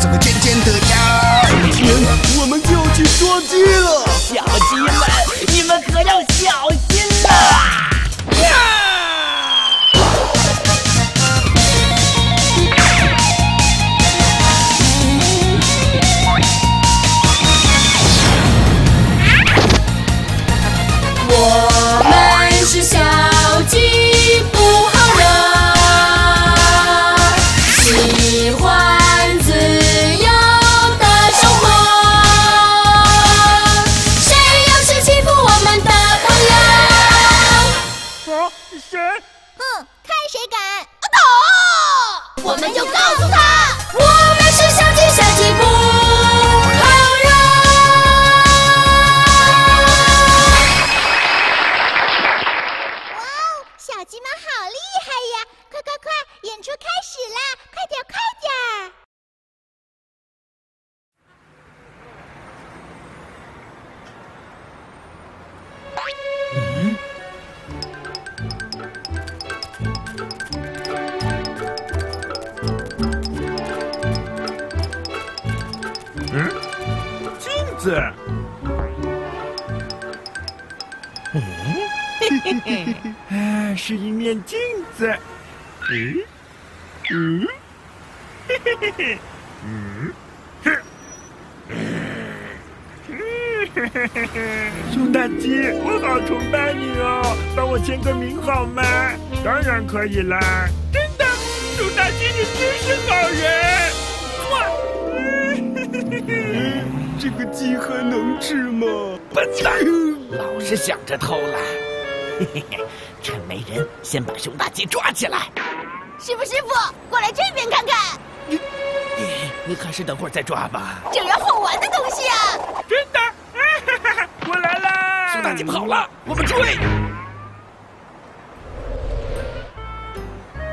怎么渐渐的我们就告诉他我们是小鸡小鸡镜子。啊，是一面镜子。嗯，嗯，嘿嘿嘿嘿，嗯，哼，嗯，嘿嘿嘿嘿，熊大鸡，我好崇拜你哦，帮我签个名好吗？当然可以啦，真的，熊大鸡你真是好人。这个鸡还能吃吗？笨蛋，老是想着偷懒。嘿嘿嘿，趁没人，先把熊大鸡抓起来。师傅，师傅，过来这边看看，你你还是等会儿再抓吧。这有好玩的东西啊！真的，哈哈，我来啦！熊大鸡跑了，我们追。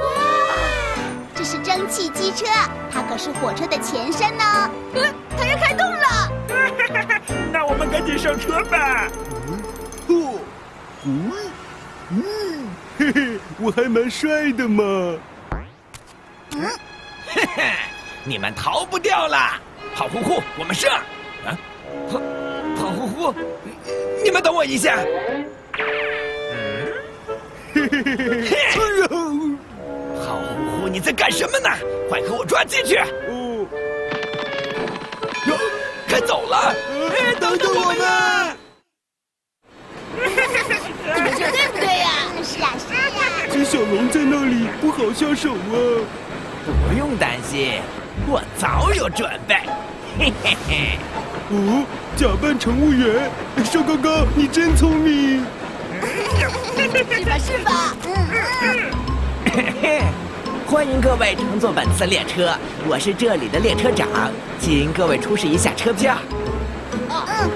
哇，这是蒸汽机车，它可是火车的前身呢。嗯，它要开动了。们赶紧上车吧。哦，嗯，嗯，嘿嘿，我还蛮帅的嘛。嗯，嘿嘿，你们逃不掉了。跑呼呼，我们上。啊，跑跑呼呼，你们等我一下。嗯，嘿嘿嘿嘿嘿。跑呼呼，你在干什么呢？快和我抓进去。走了。哎，等等我们。你们说对不对呀？是啊，是呀。这小龙在那里，不好下手啊。不用担心，我早有准备。嘿嘿嘿。哦，假扮乘务员，瘦高高，你真聪明。是吧？是吧？欢迎各位乘坐本次列车，我是这里的列车长，请各位出示一下车票。哦，嗯，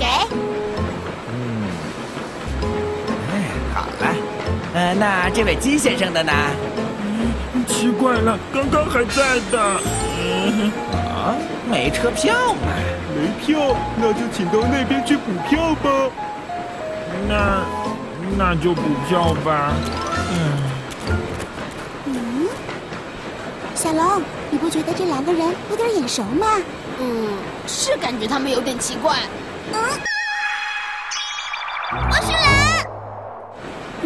给。嗯，哎，好了，呃，那这位金先生的呢？奇怪了，刚刚还在的。嗯，啊，没车票嘛？没票，那就请到那边去补票吧。那，那就补票吧。嗯。小龙，你不觉得这两个人有点眼熟吗？嗯，是感觉他们有点奇怪。嗯，我是人。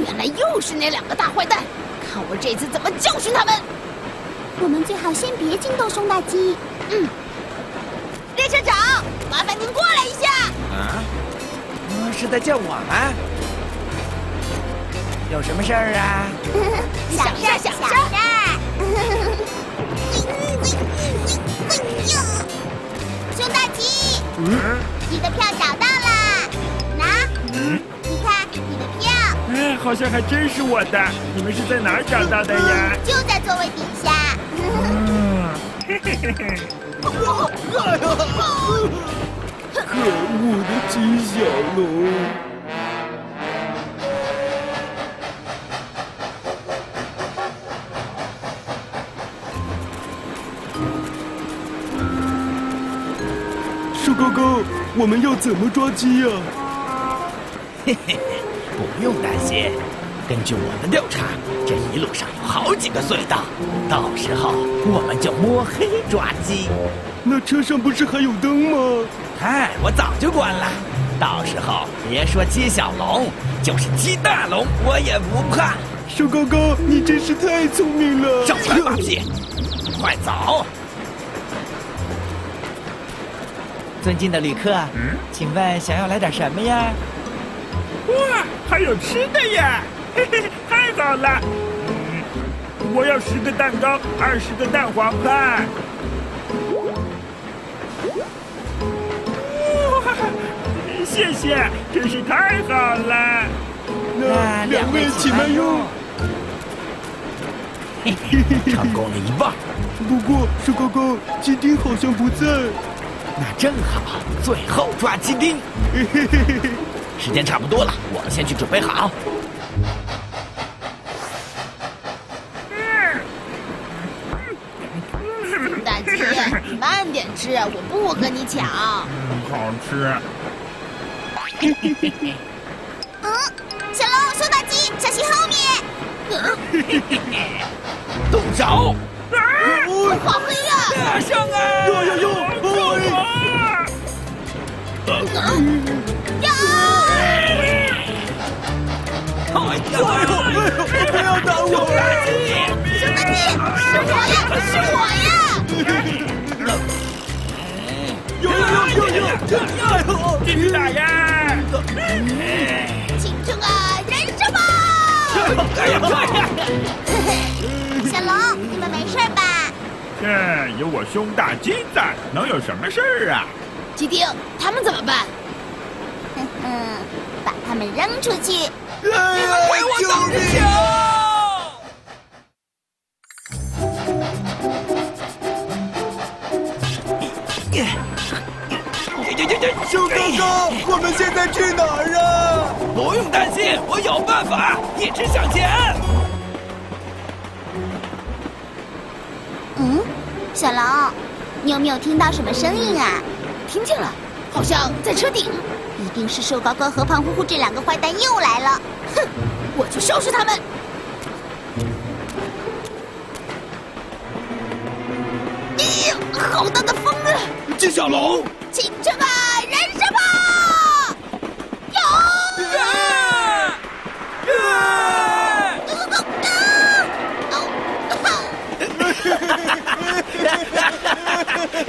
原来又是那两个大坏蛋，看我这次怎么教训他们！我们最好先别惊动熊大鸡。嗯，列车长，麻烦您过来一下。啊？是在叫我吗？有什么事儿啊？小事儿，小事儿。熊大鸡，你的票找到了，拿，你看你的票。嗯，好像还真是我的。你们是在哪儿找到的呀？就在座位底下。可恶的金小龙！瘦高高，我们要怎么抓鸡呀？嘿嘿嘿，不用担心。根据我的调查，这一路上有好几个隧道，到时候我们就摸黑抓鸡。那车上不是还有灯吗？嗨，我早就关了。到时候别说鸡小龙，就是鸡大龙我也不怕。瘦高高，你真是太聪明了！少拍马屁，快走！尊敬的旅客，嗯，请问想要来点什么呀？哇，还有吃的呀！嘿嘿，太好了！嗯，我要十个蛋糕，二十个蛋黄派。哇，谢谢，真是太好了！那两位请慢用。嘿嘿嘿，成功了一半。不过，瘦高高，今天好像不在。那正好，最后抓鸡丁。嘿嘿嘿嘿嘿，时间差不多了，我们先去准备好。大鸡，你慢点吃，我不和你抢。好吃。嗯，小龙、苏大鸡，小心后面。动手！啊好黑呀！上啊！哟哟哟！呀！哎呦哎呦！不要打我！苏大鸡，是我呀，是我呀！哟哟哟哟！哎呦！继续打呀！青春啊，燃烧吧！哎呀快呀！小龙，你们没事吧？这有我胸大鸡在，能有什么事儿啊？鸡丁，他们怎么办？哼哼，把他们扔出去。哎呀！救命！啊！小哥哥，我们现在去哪儿啊？不用担心，我有办法，一直向前。嗯，小龙，你有没有听到什么声音啊？听见了，好像在车顶。一定是瘦高高和胖乎乎这两个坏蛋又来了。哼，我去收拾他们。咦，好大的风啊！金小龙，青春啊，燃烧吧！有！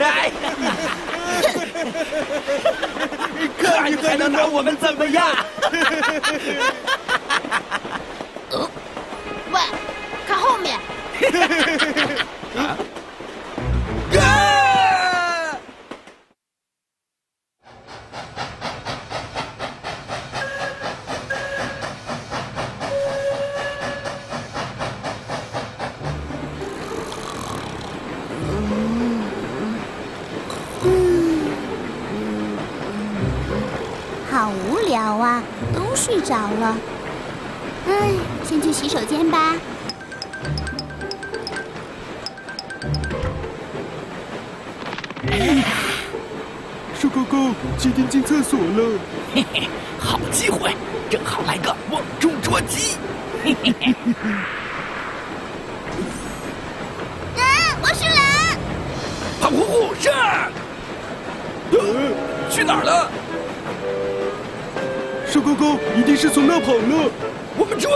哎看你还能拿我们怎么样？呃，喂，看后面。睡着了。唉，先去洗手间吧。瘦高高，今天进厕所了。嘿嘿，好机会，正好来个瓮中捉鸡。嘿嘿嘿，啊，我是狼。胖乎乎是，呃，去哪儿了？瘦高高一定是从那跑了。我们追！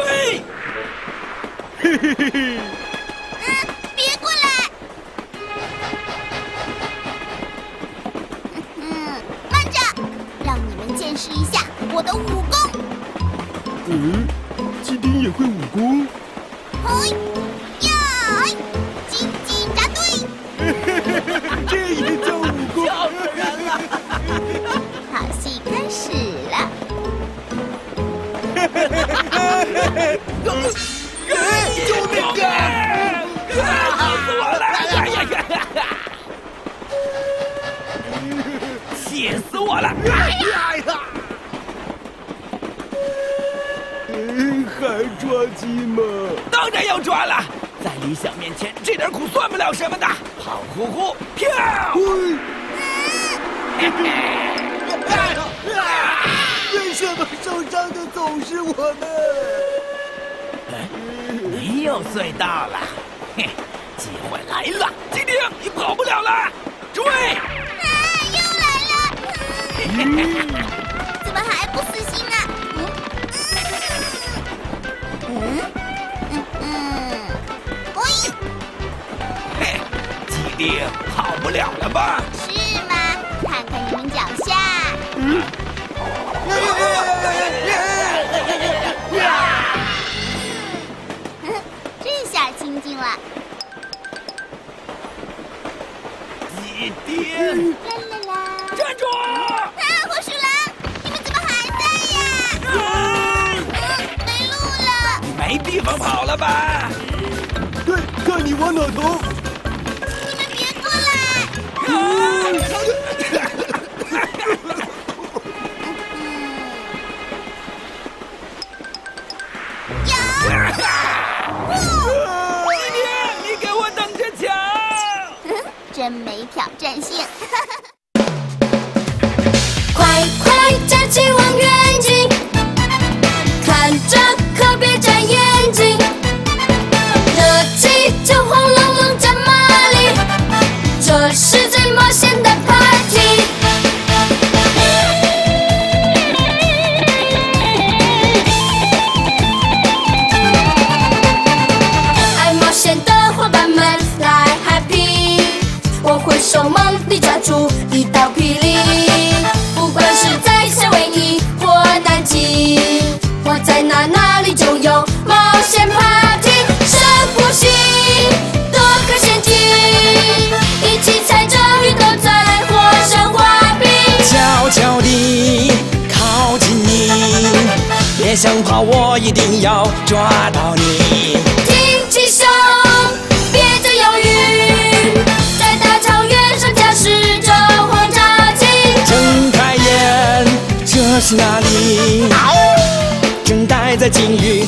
嘿嘿嘿嘿！嗯，别过来！嗯，慢着，让你们见识一下我的武功。嗯，鸡丁也会武功。嘿，当然要抓了，在理想面前，这点苦算不了什么的。胖乎乎，跳！喂，为什么受伤的总是我们？你又隧道了，嘿，机会来了！鸡丁，你跑不了了，追！啊，又来了！鸡丁，啦啦啦！站住！啊，火鼠狼，你们怎么还在呀？嗯，没路了。没地方跑了吧？看，看你往哪投！你们别过来！你 真没挑战性。快快站起望远镜，要抓到你。挺起胸，别再犹豫，在大草原上驾驶着轰炸机。睁开眼，这是哪里？正待在鲸鱼